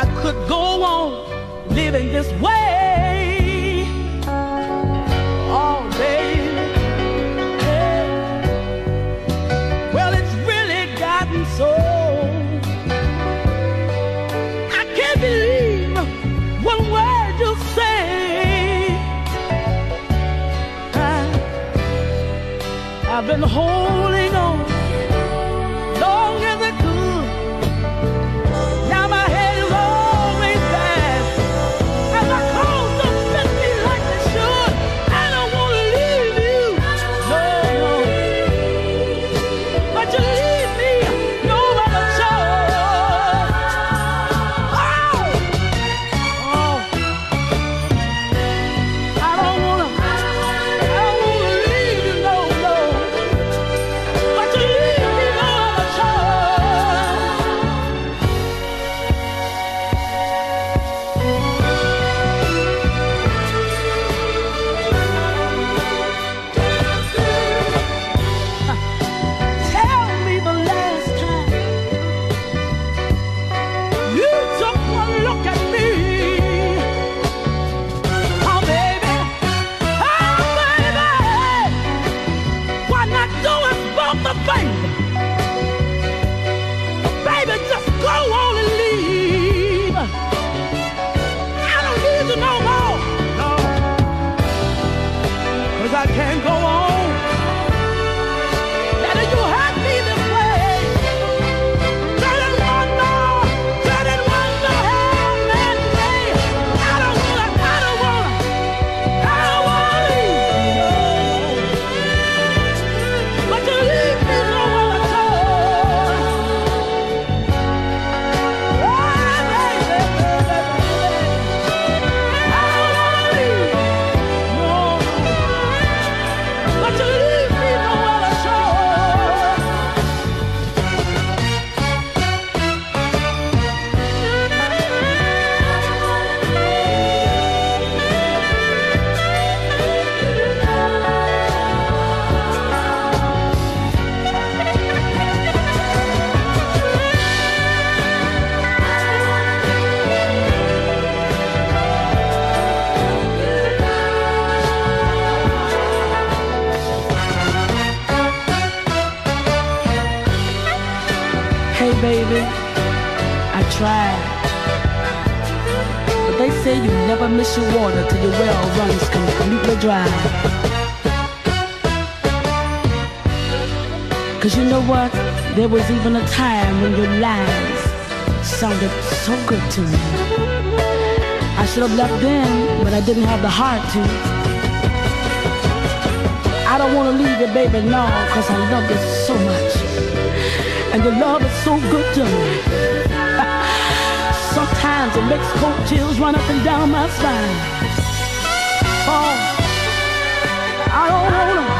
I could go on living this way. Well, it's really gotten so. I can't believe one word you say. I've been holding baby, I tried. But they say you never miss your water till your well runs completely dry. Cause you know what? There was even a time when your lies sounded so good to me. I should have left then, but I didn't have the heart to. I don't wanna leave you, baby, no, cause I love you so much and your love is so good to me. Sometimes it makes cold chills run up and down my spine. Oh, I don't wanna,